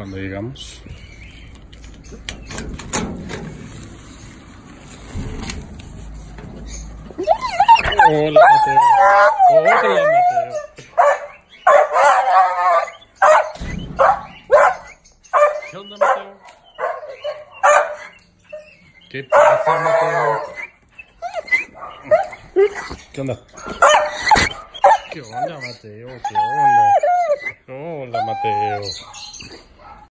cuando llegamos. Hola, Mateo. Hola, Mateo. ¿Qué onda, Mateo? ¿Qué pasa, Mateo? ¿Qué onda? ¿Qué onda, Mateo? ¿Qué onda? Hola, Mateo.